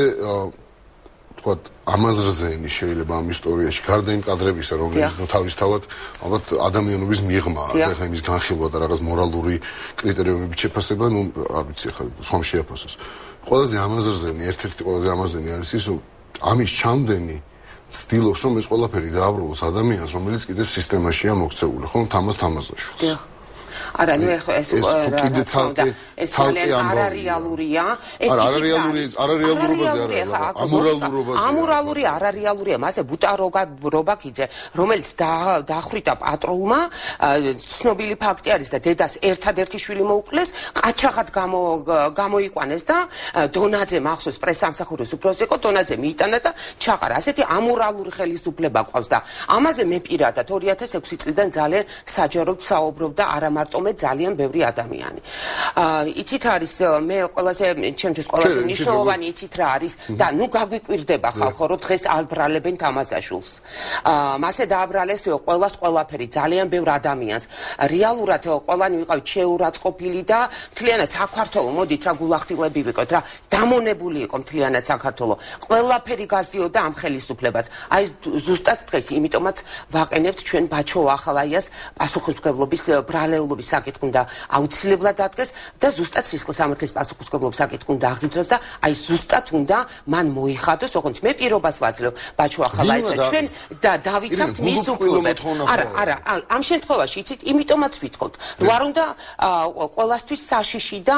თქვათ ამაზრზენი შეიძლება ამ ისტორიაში. გარდა იმ კადრებისა რომელიც ნუ თავისთავად ალბათ ადამიანობის მიღმა და ხა იმის განხილვა და რაღაც მორალური კრიტერიუმებით შეფასება ნუ არ ვიცი ხა სხვა შეაფასოს. ყველაზე ამაზრზენი ერთ-ერთი ყველაზე ამაზრზენი არის ის რომ ამის ჩამდენი ცდილობს რომ ეს ყველაფერი დააბრუნოს ადამიანს რომელიც კიდე სისტემაშია მოქცეული ხო თამას თამაზაშვილს დიახ არა ნუ ეხლა ეს კიდე ცალკე ეს ძალიან არარეალურია. ეს არა არარეალური არარეალურობაზე არა ამორალურობაზე ამორალური არარეალურია მასე ბუტაროგა რობაკიძე რომელიც დაახრიტა პატრულმა ცნობილი ფაქტი არის და დედას ერთადერთი შვილი მოუკლეს ყაჩაღად გამო გამოიყვანეს და დონაძე მახსოვს პრესამსახურის უფროსი იყო დონაძე მიიტანა და ჩაყარა ასეთი ამორალური ხელისუფლება ყავს და ამაზე მე პირადად 2006 წლიდან ძალიან საჯაროდ საუბრობდა არა მარტო მე ძალიან ბევრი ადამიანი. აა იცით არის მე ყველაზე ჩემთვის ყველაზე მნიშვნელოვანი იცით რა არის და ნუ გაგვიკვირდება ხალხო რომ დღეს ალბრალებენ თამაზაშულს. აა მასე დააბრალეს ყოველას ყველაფერი ძალიან ბევრ ადამიანს. რეალურად ყველანი ვიყავით შეურაცხყოფილი და მთლიანად საქართველოს მოდით რა გულახდილები ვიყოთ რა დამონებული იყო მთლიანად საქართველოს. ყველაფერი გაზიოდა ამ ხელისუფლებას. აი ზუსტად დღეს იმიტომაც ვაყენებთ ჩვენ ბაჩო ახალაიას პასუხისმგებლობის ბრალეულობის საკითხი უნდა აუცილებლად დადგეს და ზუსტად სისხლის სამართლის პასუხისმგებლობის საკითხი უნდა აღიძრას და აი ზუსტად უნდა მან მოიხადოს, ოღონდ მე პირობას ვაძლევ ბაჩო ახალა ესე ჩვენ და დავიცავთ მის უფლებებს. არა, არა, ამ შემთხვევაში იცით, იმიტომაც ვითხოვთ. რო არ უნდა ყოველასთვის საშიში და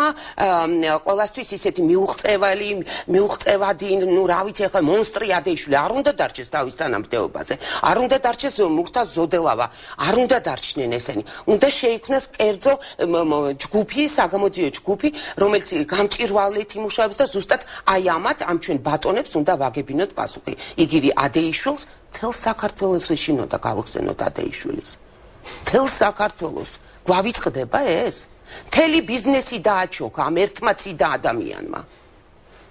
ყოველასთვის ისეთი მიუღწევალი, მიუღწევადი, ნუ რა ვიცი ახლა მონსტრი ადეიშვილი არ უნდა დარჩეს თავის თანამდებობაზე. არ უნდა დარჩეს მუხთა ზოდელავა. არ უნდა დარჩნენ ესენი. უნდა შეიქმნას კერძო ჯგუფი, საგამოძიო ჯგუფი, რომელიც გამჭირვალეთ იმუშავებს და ზუსტად აი ამათ ამ ჩვენ ბატონებს უნდა ვაგებინოთ პასუხი. იგივე ადეიშვილს თელ საქართველოს ეშინოდა გავხსენოთ ადეიშვილის. თელ საქართველოს გვავიწყდება ეს? მთელი ბიზნესი დააჩოქა ამ ერთმაცი და ადამიანმა.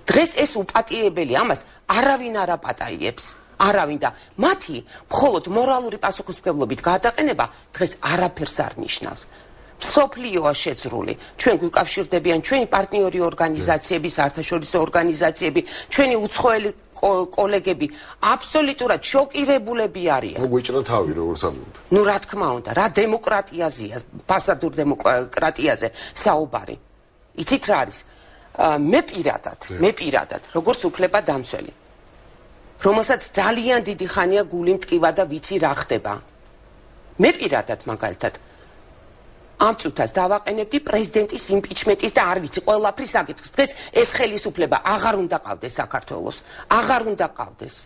დღეს ეს უპატიებელი ამას არავინ არ აპატაიებს. არავინ და მათი მხოლოდ მორალური პასუხისმგებლობით გადაყენება დღეს არაფერს არ ნიშნავს. სოფლიოა შეძრული. ჩვენ გვიკავშირდებიან ჩვენი პარტნიორი ორგანიზაციები, საერთაშორისო ორგანიზაციები, ჩვენი უცხოელი კოლეგები აბსოლუტურად შოკირებულები არიან. ნუ გვეჭრა თავი როგორც ამბობთ. ნუ რა თქმა უნდა, რა დემოკრატიაზეა, ფასადურ დემოკრატიაზე საუბარი. იცით რა არის? მე პირადად, მე პირადად, როგორც უფლება დამცველი, რომელსაც ძალიან დიდი ხანია გული მткиვა და ვიცი რა ხდება. მე პირადად მაგალითად ამ წუთას დავაყენებდი პრეზიდენტის იმპიჩმენტის და არ ვიცი ყველაფრის საკითხს. დღეს ეს ხელისუფლება აღარ უნდა ყავდეს საქართველოს. აღარ უნდა ყავდეს.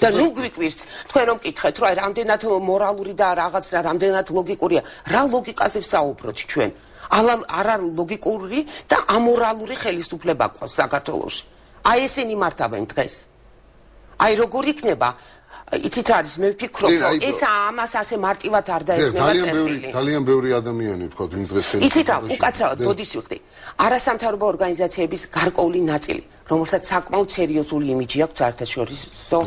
და ნუ გვიკვირს თქვენ რომ მკითხეთ რომ აი რამდენად მორალური და რაღაც და რამდენად ლოგიკურია რა ლოგიკაზე ვსაუბროთ ჩვენ არა არა ლოგიკური და ამორალური ხელისუფლება ყავს საქართველოში აი ესენი მართავენ დღეს აი როგორ იქნება იცით რა არის მე ვფიქრობ რომ ეს ამას ასე მარტივად არ დაესმება ძალიან ბევრი ძალიან ბევრი ადამიანი თქო ვინც დღეს ხელს იცით რა უკაცრავად ბოდის ვიხდი. არასამთავრობო ორგანიზაციების გარკვეული ნაწილი რომელსაც საკმაოდ სერიოზული იმიჯი აქვს საერთაშორისო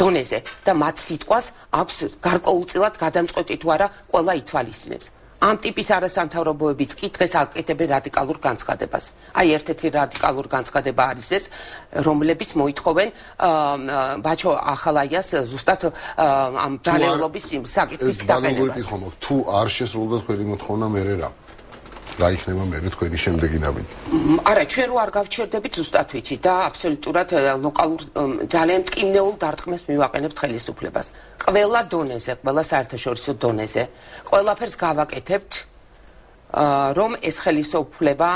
დონეზე. და მათ სიტყვას აქვს გარკვეულწილად გადამწყვეტი თუ არა ყველა ითვალისწინებს ამ ტიპის არასამთავრობოებიც კი დღეს აკეთებენ რადიკალურ განცხადებას. აი ერთ-ერთი რადიკალურ განცხადება არის ეს, რომლებიც მოითხოვენ ბაჩო ახალაიას ზუსტად ამ დალეულობის საკითხის დაყენებას. თუ არ შესრულდა თქვენი მოთხოვნა მე რა? რა იქნება მე თქვენი შემდეგი ნაბიჯი? არა, ჩვენ რო არ გავჩერდებით ზუსტად ვიცი და აბსოლუტურად ლოკალურ ძალიან ტკივნეულ დარტყმას მივაყენებთ ხელისუფლებას. ყველა დონეზე, ყველა საერთაშორისო დონეზე, ყველაფერს გავაკეთებთ რომ ეს ხელისუფლება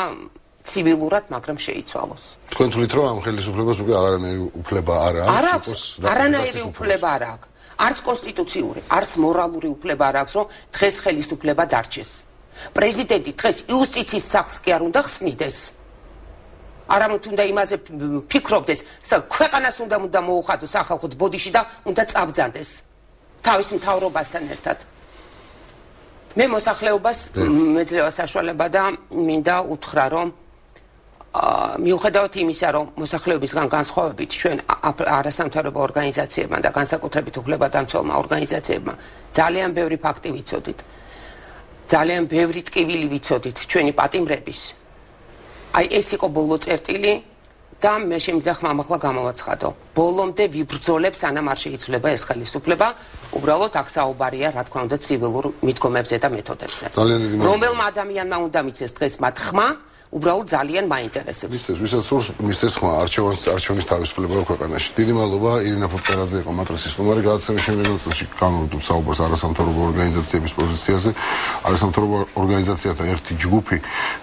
ცივილურად, მაგრამ შეიცვალოს. თქვენ თვლით რომ ამ ხელისუფლებას უკვე აღარანაირი უფლება არ აქვს? არანაირი უფლება არ აქვს. არც კონსტიტუციური, არც მორალური უფლება არ აქვს, რომ დღეს ხელისუფლება დარჩეს. პრეზიდენტი დღეს იუსტიციის სახლს კი არ უნდა ხსნიდეს. არამედ უნდა იმაზე ფიქრობდეს, ქვეყანას უნდა უნდა მოუხადოს სახალხოდ ბოდიში და უნდა წაბძანდეს თავის მთავრობასთან ერთად. მე მოსახლეობას მეძლევა საშუალება და მინდა უთხრა, რომ აა მიუხედავად იმისა, რომ მოსახლეობისგან განსხვავებით ჩვენ არასამთავრობო ორგანიზაციებმა და განსაკუთრებით უფლებადამცველმა ორგანიზაციებმა ძალიან ბევრი ფაქტი ვიცოდით. ძალიან ბევრი ტკივილი ვიცოდით ჩვენი პატიმრების. აი ეს იყო ბოლო წერტილი და მე შემიძლია ხმამაღლა გამოვაცხადო. ბოლომდე ვიბრძოლებ სანამ არ შეიცვლება ეს ხელისუფლება. უბრალოდ აქ საუბარია, რა თქმა უნდა, ცივილურ მიდგომებზე და მეთოდებზე. ძალიან დიდი მადლობა. რომელმა ადამიანმა უნდა მიცეს დღეს მათ ხმა? უბრალოდ ძალიან მაინტერესებს. მისთვის, ვისაც სურს მისთვის ხმა არჩევანს არჩევნის თავისუფლება ქვეყანაში. დიდი მადლობა ირინა ფოტკარაძე იყო მატრისის სტუმარი გადაცემის შემდეგ წელს განვდობ საუბარს არასამთავრობო ორგანიზაციების პოზიციაზე. არასამთავრობო ორგანიზაციათა ერთი ჯგუფი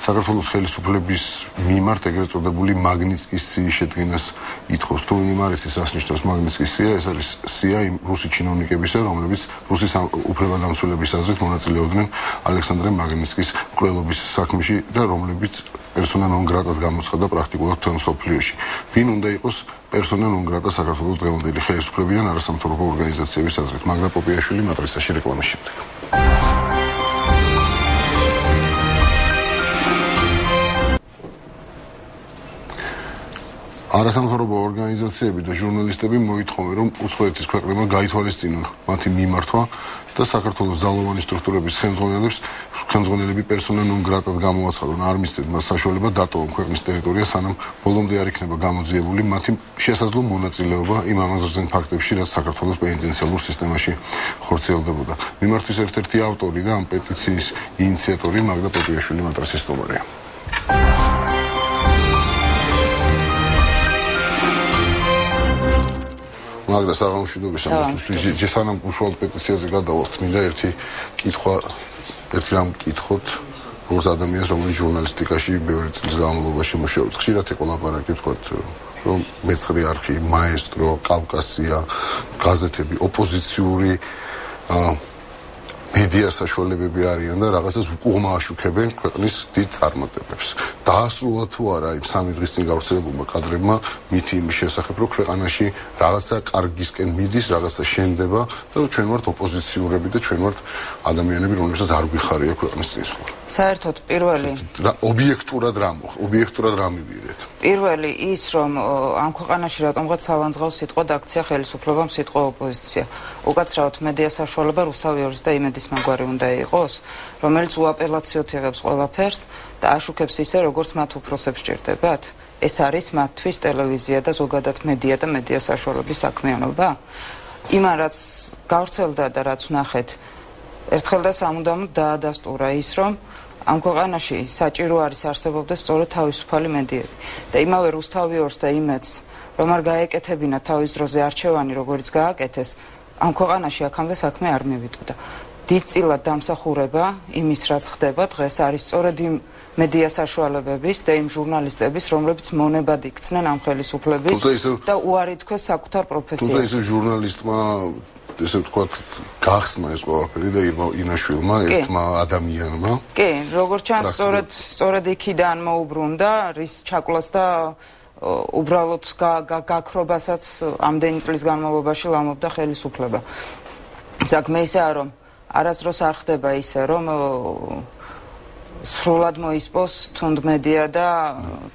საქართველოს ხელისუფლების მიმართ ეგრეთ წოდებული მაგნიცკის სიის შედგენას ითხოვს. თუ იმ არის ის ასნიშნავს მაგნიცკის სია, ეს არის სია იმ რუსი ჩინოვნიკებისა, რომლებიც რუსის უფლებადამცველების აზრით მონაწილეობდნენ ალექსანდრე მაგნიცკის კვლელობის საქმეში და რომლებიც პერსონა ნონ გრატად გამოცხადდა პრაქტიკულად თელ სოფლიოში. ვინ უნდა იყოს პერსონა ნონ გრატა საქართველოს დღევანდელი ხელისუფლებიდან არასამთავრობო ორგანიზაციების აზრით? მაგრა პოპიაშვილი მატრიცაში რეკლამის შემდეგ. არასამთავრობო ორგანიზაციები და ჟურნალისტები მოითხოვენ, რომ უცხოეთის ქვეყნებმა გაითვალისწინონ მათი მიმართვა და საქართველოს ძალოვანი სტრუქტურების ხელმძღვანელებს ხელმძღვანელები პერსონა ნონ გრატად გამოაცხადონ. არ მისცეს მას საშუალება დატოვონ ქვეყნის ტერიტორია სანამ ბოლომდე არ იქნება გამოძიებული მათი შესაძლო მონაწილეობა იმ ამაზრზენ ფაქტებში რაც საქართველოს პენიტენციალურ სისტემაში ხორციელდებოდა. მიმართვის ერთ-ერთი ავტორი და ამ პეტიციის ინიციატორი მაგდა პოპიაშვილი მატრასის სტომარია მაგრამ საღამოშიდობის ამასთვის ჯესანამ უშუალოდ პეტიციაზე გადავალთ მინდა ერთი კითხვა ერთი რამ კითხოთ როგორც ადამიანს რომელიც ჟურნალისტიკაში ბევრი წლის განმავლობაში მუშაობს. ხშირად იყო ლაპარაკი თქვა რომ მეცხრე არქი მაესტრო კავკასია გაზეთები ოპოზიციური აა მედია საშუალებები არიან და რაღაცას უკუღმა აშუქებენ ქვეყნის დიდ წარმატებებს. დაასრულა თუ არა იმ სამი დღის წინ გავრცელებულმა კადრებმა მითი იმის შესახებ, რომ ქვეყანაში რაღაცა კარგისკენ მიდის, რაღაცა შენდება და ჩვენ ვართ ოპოზიციურები და ჩვენ ვართ ადამიანები, რომლებსაც არ გვიხარია ქვეყნის წინსვლა. საერთოდ პირველი ობიექტურად რა მოხ, ობიექტურად რა მივიღეთ? პირველი ის რომ ამ ქვეყანაში რატომღაც სალანძღავს სიტყვა და აქცია ხელისუფლებამ სიტყვა ოპოზიცია. უკაცრავად მედია საშუალება რუსთავი ორის და იმედის მაგვარი უნდა იყოს, რომელიც უაპელაციოდ იღებს ყველაფერს და აშუქებს ისე, როგორც მათ უფროსებს ჭირდებათ. ეს არის მათთვის ტელევიზია და ზოგადად მედია და მედია საშუალების საქმიანობა. იმან რაც გავრცელდა და რაც ვნახეთ, ერთხელ და სამუდამოდ დაადასტურა ის, რომ ამ ქვეყანაში საჭირო არის არსებობდეს სწორედ თავისუფალი მედიები და იმავე რუსთავი ორს და იმედს რომ არ გაეკეთებინა თავის დროზე არჩევანი როგორც გააკეთეს ამ ქვეყანაში აქამდე საქმე არ მევიდოდა დიდწილად დამსახურება იმის რაც ხდება დღეს არის სწორედ იმ მედია საშუალებების და იმ ჟურნალისტების რომლებიც მონებად იქცნენ ამ ხელისუფლების და უარი თქვეს საკუთარ პროფესიას თუმცა ეს ჟურნალისტმა ესე ვთქვათ, გახსნა ეს ყველაფერი და ინაშვილმა ერთმა ადამიანმა. კი, როგორც ჩანს, სწორედ სწორედ იქიდან მოუბრუნდა რის ჩაკლას და უბრალოდ გაქრობასაც ამდენი წლის განმავლობაში ლამობდა ხელისუფლება. საქმე ისაა, რომ არასდროს არ ხდება ისე, რომ სრულად მოისპოს თუნდ მედია და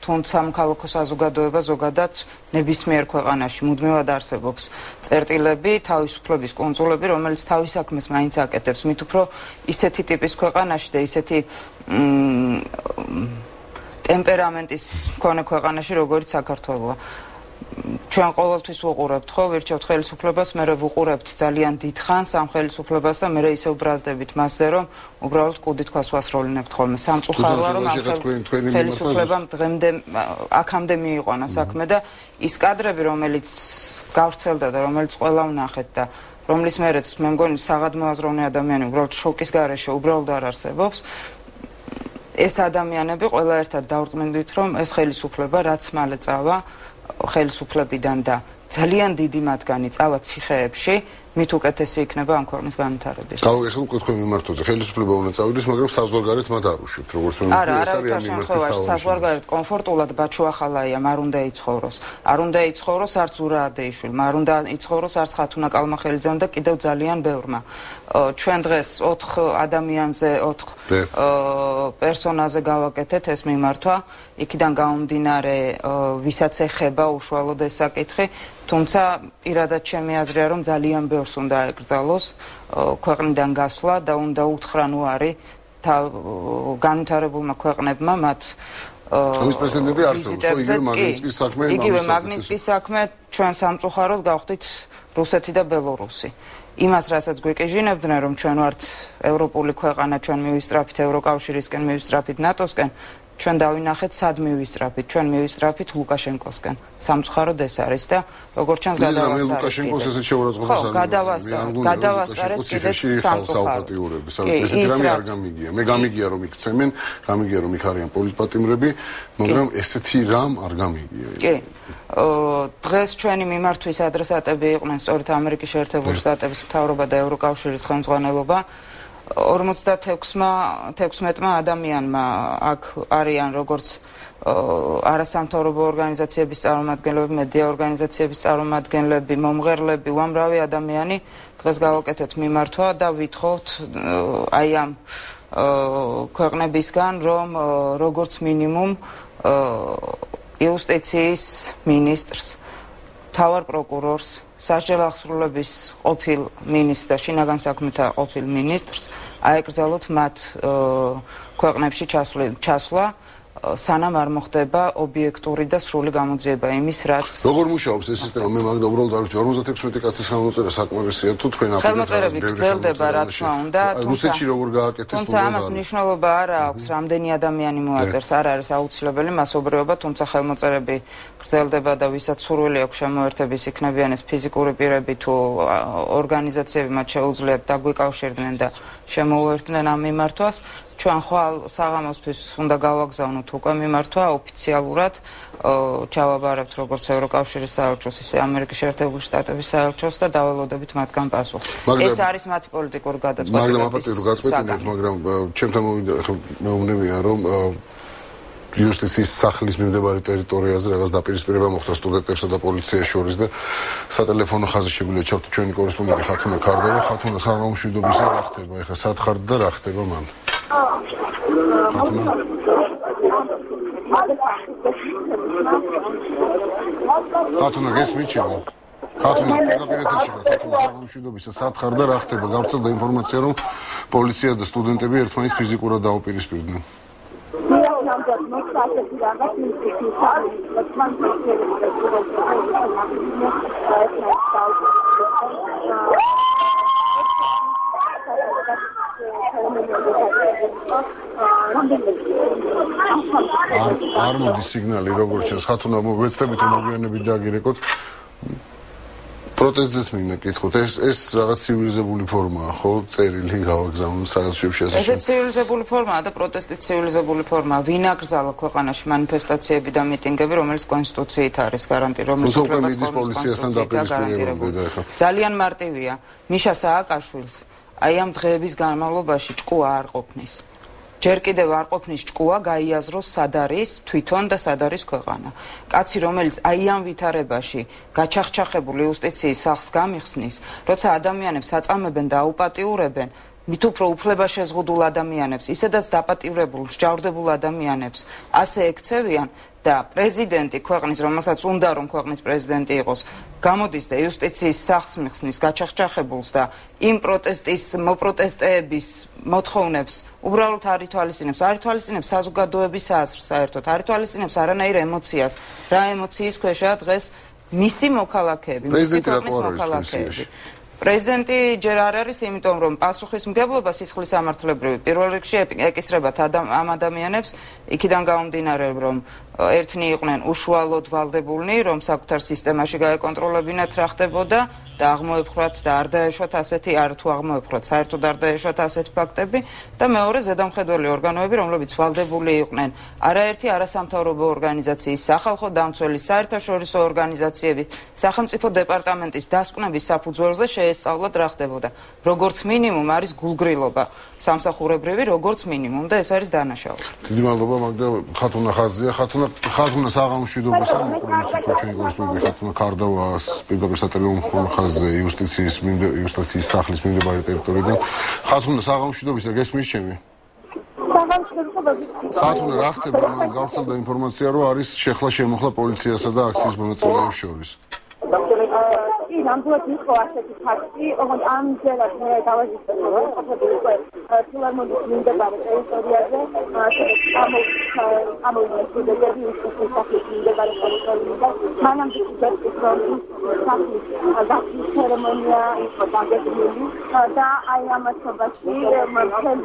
თუნდ სამხალხო საზოგადოება ზოგადად ნებისმიერ ქვეყანაში მუდმივად არსებობს წერტილები, თავისუფლების კონსულები, რომელიც თავის საქმეს მაინც აკეთებს, მით უფრო ისეთი ტიპის ქვეყანაში და ისეთი ტემპერამენტის მქონე ქვეყანაში, როგორც საქართველოა. ჩვენ ყოველთვის ვუყურებთ ხო? ვირჩევთ ხელისუფლებას მე რო ვუყურებთ ძალიან დიდხანს ამ ხელისუფლებას და მე რა ისევ ბრაზდებით მასზე რომ უბრალოდ კუდი თქვას ვასრულინებთ ხოლმე. სამწუხაროა რომ ამ ხელისუფლებამ დღემდე აქამდე მიიყვანა საქმე და ის კადრები რომელიც გავრცელდა და რომელიც ყველა ვნახეთ და რომლის მერეც მე მგონი საღადმოაზროვნე ადამიანი უბრალოდ შოკის გარეშე უბრალოდ არ არსებობს ეს ადამიანები ყველა ერთად დავრწმუნდით რომ ეს ხელისუფლება რაც მალე წავა ხელისუფლებიდან და ძალიან დიდი მათგანი წავა ციხეებში მით უკეთესი იქნება ამ ქვეყნის განვითარების. ეხლა უკვე თქვენ მიმართოზე ხელისუფლება უნდა წავიდეს, მაგრამ საზღვარგარეთ მათ არ უშვით, როგორც მე მგონი ეს არის ამ მიმართოზე. საზღვარგარეთ კომფორტულად ბაჩუახალაია, არ უნდა იცხოვროს. არ უნდა იცხოვროს არც ურაადეიშვილი, არ უნდა იცხოვროს არც ხათუნა კალმახელიძემ და კიდევ ძალიან ბევრმა. ჩვენ დღეს 4 ადამიანზე 4 პერსონაჟზე გავაკეთეთ ეს მიმართვა. იქიდან გამომდინარე, ვისაც ეხება უშუალოდ ეს საკითხი, თუმცა პირადად ჩემი აზრია რომ ძალიან ბევრს უნდა ეკრძალოს ქვეყნიდან გასვლა და უნდა უთხრან უარი განვითარებულმა ქვეყნებმა მათ ამის პრეზიდენტი არსებობს ხო იგივე მაგნიცკის საქმე იგივე მაგნიცკის საქმე. ჩვენ სამწუხაროდ გავხდით რუსეთი და ბელორუსი. იმას რასაც გვეკეჟინებდნენ რომ ჩვენ ვართ ევროპული ქვეყანა ჩვენ მივისწრაფით ევროკავშირისკენ მივისწრაფით ნატოსკენ ჩვენ დავინახეთ სად მივისწრაფით. ჩვენ მივისწრაფით ლუკაშენკოსკენ. სამცხაროდ ეს არის და როგორც ჩანს გადავასწარეთ ლუკაშენკოს ესეთ შეურაცხყოფას არის გადავასწარეთ გადავასწარეთ კიდეც სამცხაროდ ესეთი რამე არ გამიგია. მე გამიგია რომ იქცემენ გამიგია რომ იქ არიან პოლიტპატიმრები მაგრამ ესეთი რამ არ გამიგია. კი. დღეს ჩვენი მიმართვის ადრესატები იყვნენ სწორედ ამერიკის შეერთებული შტატების მთავრობა და ევროკავშირის ხელმძღვანელობა 56-მა 16-მა ადამიანმა აქ არიან როგორც არასამთავრობო ორგანიზაციების წარმომადგენლები, მედია ორგანიზაციების წარმომადგენლები, მომღერლები, უამრავი ადამიანი დღეს გავაკეთეთ მიმართვა და ვითხოვთ აი ამ ქვეყნებისგან, რომ როგორც მინიმუმ იუსტიციის ministrs, თავარ პროკურორს სასჯელ აღსრულების ყოფილ მინისტრს და შინაგან საქმეთა ყოფილ მინისტრს აეკრძალოთ მათ ქვეყნებში ჩასვლა სანამ არ მოხდება ობიექტური და სრული გამოძიება იმის, რაც როგორ მუშაობს ეს სისტემა? მე მაგდა უბრალოდ არ ვიცი 56 კაცის ხელმოწერა საკმარისია თუ თქვენ აპრილში ხელმოწერები გრძელდება რა თქმა უნდა, რუსეთში როგორ გააკეთეს თუმცა ამას მნიშვნელობა არ აქვს, რამდენი ადამიანი მოაწერს, არ არის აუცილებელი მასობრიობა, თუმცა ხელმოწერები გრძელდება და ვისაც სურვილი აქვს შემოერთების იქნებიან ეს ფიზიკური პირები თუ ორგანიზაციები მათ შეუძლიათ დაგვიკავშირდნენ და შემოუერთდნენ ამ მიმართვას ჩვენ ხვალ საღამოსთვის უნდა გავაგზავნოთ უკვე მიმართვა ოფიციალურად ჩავაბარებთ როგორც ევროკავშირის საელჩოს ისე ამერიკის შეერთებული შტატების საელჩოს და დაველოდებით მათგან პასუხს. ეს არის მათი პოლიტიკური გადაწყვეტილება. მაგრამ აპატირო გაწყვეტინეთ, მაგრამ ჩემთან მოვიდა ახლა მეუბნებია რომ იუსტიციის სახლის მიმდებარე ტერიტორიაზე რაღაც დაპირისპირება მოხდა სტუდენტებსა და პოლიციას შორის და სატელეფონო ხაზი შეგვიძლია ჩავთ ჩვენი კორესპონდენტი ხათუნა კარდავა ხათუნა საღამომშვიდობისა რა ხდება ეხლა სად ხართ და რა ხდება მან ხათუნა ხათუნა გესმით ჩემო? ხათუნა პირდაპირ ეთერში ხარ, ხათუნა სამშვიდობისა, სად ხარ და რა ხდება? გავრცელდა ინფორმაცია, რომ პოლიცია და სტუდენტები ერთმანეთს ფიზიკურად დაუპირისპირდნენ. ასეთი რაღაც ინსტიტუტი, არ არ მოდის სიგნალი როგორც ჩანს ხათუნა მოგვეცდებით რომ მოგვიანებით დააგირეკოთ პროტესტის მინდა კითხოთ. ეს ეს რაღაც ცივილიზებული ფორმაა ხო? წერილი გავაგზავნოთ რაღაც შეფშეს ეს ცივილიზებული ფორმაა და პროტესტი ცივილიზებული ფორმაა. ვინ აკრძალა ქვეყანაში მანიფესტაციები და მიტინგები რომელიც კონსტიტუციით არის გარანტი რომელიც უკრაინის პოლიციასთან დაპირისპირებამდე ხო ძალიან მარტივია. მიშა სააკაშვილს აი ამ დღეების განმავლობაში ჭკუა არ ყოფნის ჯერ კიდევ არ ყოფნის ჭკუა გაიაზროს სად არის თვითონ და სად არის ქვეყანა. კაცი რომელიც აი ამ ვითარებაში გაჩახჩახებული იუსტიციის სახლს გამიხსნის, როცა ადამიანებს აწამებენ და აუპატიურებენ, მით უფრო უფლება შეზღუდულ ადამიანებს, ისედაც დაპატიურებულ, მსჯავრდებულ ადამიანებს ასე ექცევიან, და პრეზიდენტი ქვეყნის, რომელსაც უნდა რომ ქვეყნის პრეზიდენტი იყოს, გამოდის და იუსტიციის სახლს მიხსნის გაჩახჩახებულს და იმ პროტესტის მოპროტესტეების მოთხოვნებს უბრალოდ არ ითვალისწინებს, არ ითვალისწინებს საზოგადოების აზრს საერთოდ, არ ითვალისწინებს არანაირ ემოციას, რა ემოციის ქვეშაა დღეს მისი მოქალაქეები, მისი ქვეყნის მოქალაქეები. პრეზიდენტი ჯერ არ არის, იმიტომ რომ პასუხისმგებლობა სისხლის სამართლებრივი პირველ რიგში ეკისრებათ ამ ადამიანებს, იქიდან გამომდინარე რომ ერთნი იყვნენ უშუალოდ ვალდებულნი, რომ საკუთარ სისტემაში გაეკონტროლებინათ რა ხდებოდა და აღმოეფხრათ და არ დაეშვათ ასეთი არ თუ აღმოეფხრათ, საერთოდ არ დაეშვათ ასეთი ფაქტები და მეორე ზედამხედველი ორგანოები, რომლებიც ვალდებული იყვნენ არაერთი არასამთავრობო ორგანიზაციის, სახალხო დამცველი, საერთაშორისო ორგანიზაციები, სახელმწიფო დეპარტამენტის დასკვნების საფუძველზე შეესწავლათ რა ხდებოდა. როგორც მინიმუმ არის გულგრილობა სამსახურებრივი, როგორც მინიმუმ და ეს არის დანაშაული. დიდი მადლობა მაგდა ხათუნა ხაზია, ხათუნა ხათუნა საღამოშვიდობას ამ პროექტის ჩვენი კორესპონდენტი ხათუნა კარდავას პირდაპირ სატელეფონო ხაზზე იუსტიციის იუსტიციის სახლის მიმდებარე ტერიტორიიდან ხათუნა საღამოშვიდობის და გესმის ჩემი? ხათუნა რა ხდება? მან გავრცელდა ინფორმაცია რომ არის შეხლა შემოხლა პოლიციასა და აქციის მონაწილეებს შორის ნამდვილად იყო ასეთი ფაქტი, ოღონდ ამჯერად მე დავაჟისე რომ ყოფილი იყო ფილარმონიის მიმდებარე ტერიტორიაზე, ამ ამ სტუდენტები უშუალოდ საფის მიმდებარე ტერიტორიაზე, მანამდე შეგვიძლია რომ საფის გასის ცერემონია იყო დაგეგმილი და აი ამასობაში მთელი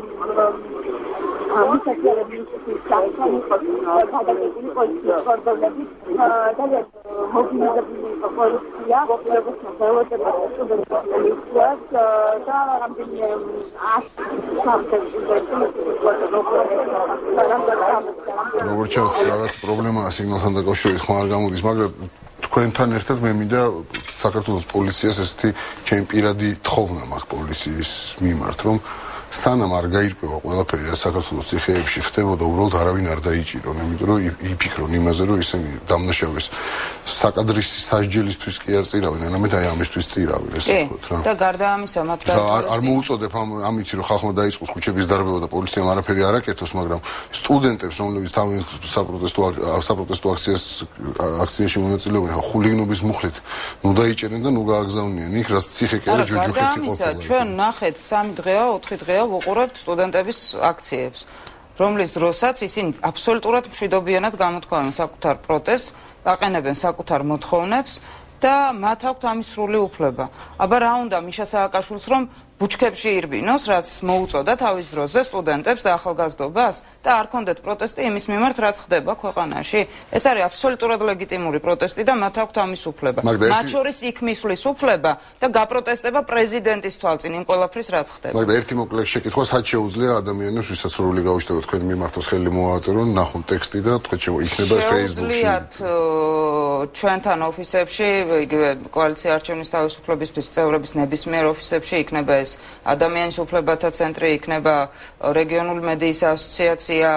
გადაგებული პოლიციის კორდონები და მობილიზებული იყო პოლიცია როგორც სტუდენტთა პოლიციას და რამდენიმე როგორც ჩანს რაღაც პრობლემაა სიგნალთან დაკავშირებით ხომ არ გამოდის? მაგრამ თქვენთან ერთად მე მინდა საქართველოს პოლიციას ესეთი ჩემი პირადი თხოვნა მაქვს პოლიციის მიმართ რომ სანამ არ გაირკვევა ყველაფერი რა საქართველოს ციხეებში ხდებოდა, უბრალოდ არავინ არ დაიჭირონ, იმიტომ რომ იფიქრონ იმაზე, რომ ისინი დამნაშავეს საკადრის სასჯელისთვის კი არ წირავენ, არამედ აი ამისთვის წირავენ, ესე ვთქვათ რა. და გარდა ამისა, მათ არ არ მოუწოდებ ამ ამით, რომ ხალხმა დაიწყოს ქუჩების დარბევა და პოლიციამ არაფერი არ აკეთოს, მაგრამ სტუდენტებს, რომლებიც თავის საპროტესტო საპროტესტო აქციას აქციაში მონაწილეობენ, ხულიგნობის მუხლით, ნუ დაიჭერენ და ნუ გააგზავნიან იქ, რაც ციხე კი არა ჯოჯოხეთი ყოფილა. ჩვენ ნახეთ 3 დღეა, 4 დღეა ვუყურებთ სტუდენტების აქციებს, რომლის დროსაც ისინი აბსოლუტურად მშვიდობიანად გამოთქვამენ საკუთარ პროტესტს, აყენებენ საკუთარ მოთხოვნებს და მათ აქვთ ამის სრული უფლება. აბა რა უნდა მიშა სააკაშვილს რომ ბუჩქებში ირბინოს, რაც მოუწოდა თავის დროზე სტუდენტებს და ახალგაზრდობას და არ კონდეთ პროტესტი იმის მიმართ, რაც ხდება ქვეყანაში. ეს არის აბსოლუტურად ლეგიტიმური პროტესტი და მათ აქვთ ამის უფლება. მათ შორის იქ მისვლის უფლება და გაპროტესტება პრეზიდენტის თვალწინ იმ ყველაფრის, რაც ხდება. მაგრამ ერთი მოკლე შეკითხვა, სად შეუძლია ადამიანებს, ვისაც სრული გაუჩნდება თქვენ მიმართოს ხელი მოაწერონ, ნახონ ტექსტი და თქვენ იქნება Facebook-ში. შეუძლიათ ჩვენთან ოფისებში, იგივე კოალიცია არჩევნის თავისუფლებისთვის წევრების ნებისმიერ ოფისებში იქნება ეს ადამიანის უფლებათა ცენტრი იქნება რეგიონული მედიის ასოციაცია,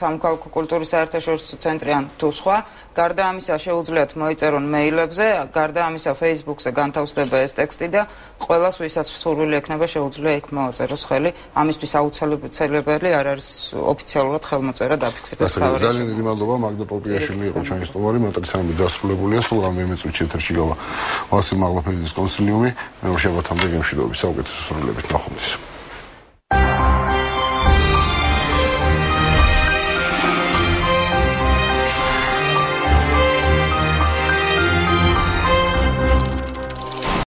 სამოქალაქო კულტურის საერთაშორისო ცენტრი ან თუ სხვა გარდა ამისა შეუძლიათ მოიწერონ მეილებზე, გარდა ამისა Facebook-ზე განთავსდება ეს ტექსტი და ყველას ვისაც სურვილი ექნება შეუძლია იქ მოაწეროს ხელი. ამისთვის აუცილებელი არ არის ოფიციალურად ხელმოწერა დაფიქსირდეს ხალხი. ძალიან დიდი მადლობა მაგდა პოპიაშვილი იყო ჩვენი სტუმარი, მატრიცამი დასრულებულია, სულ რამდენიმე წუთში ეთერში გავა. ვასილ მაღლაფელიძის კონსილიუმი, მეორე შაბათამდე გემშვიდობები, საუკეთესო სრულებით ნახვამდის.